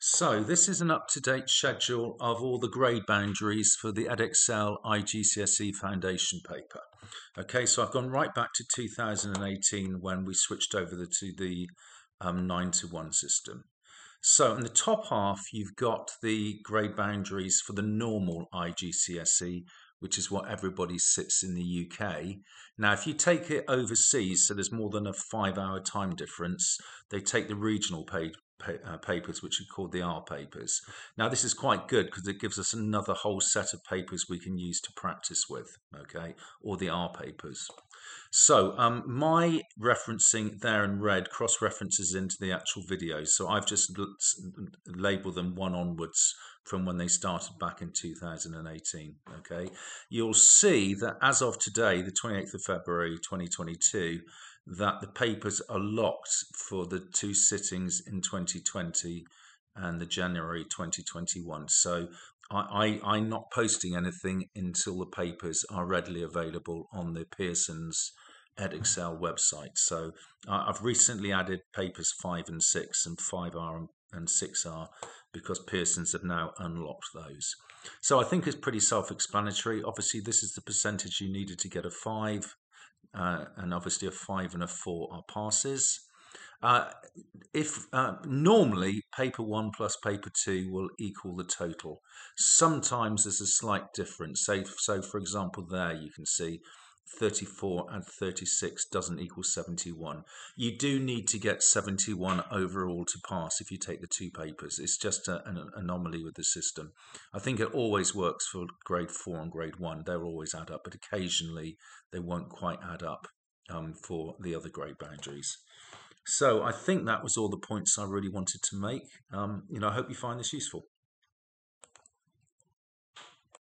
So this is an up-to-date schedule of all the grade boundaries for the Edexcel IGCSE Foundation paper. Okay, so I've gone right back to 2018 when we switched over the, to the um, 9 to 1 system. So in the top half, you've got the grade boundaries for the normal IGCSE, which is what everybody sits in the UK. Now, if you take it overseas, so there's more than a five hour time difference, they take the regional uh, papers, which are called the R papers. Now, this is quite good because it gives us another whole set of papers we can use to practice with, okay, or the R papers. So, um, my referencing there in red cross references into the actual videos. So, I've just labeled them one onwards from when they started back in 2018. Okay, you'll see that as of today, the 28th of February 2022, that the papers are locked for the two sittings in 2020 and the January 2021. So I, I, am not posting anything until the papers are readily available on the Pearson's Edexcel website. So I've recently added papers 5 and 6 and 5R and 6R because Pearson's have now unlocked those. So I think it's pretty self-explanatory. Obviously, this is the percentage you needed to get a 5 uh, and obviously a five and a four are passes. Uh, if uh, normally paper one plus paper two will equal the total, sometimes there's a slight difference. Say, so for example, there you can see 34 and 36 doesn't equal 71. You do need to get 71 overall to pass if you take the two papers. It's just a, an anomaly with the system. I think it always works for grade 4 and grade 1. They'll always add up, but occasionally they won't quite add up um, for the other grade boundaries. So I think that was all the points I really wanted to make. Um, you know, I hope you find this useful.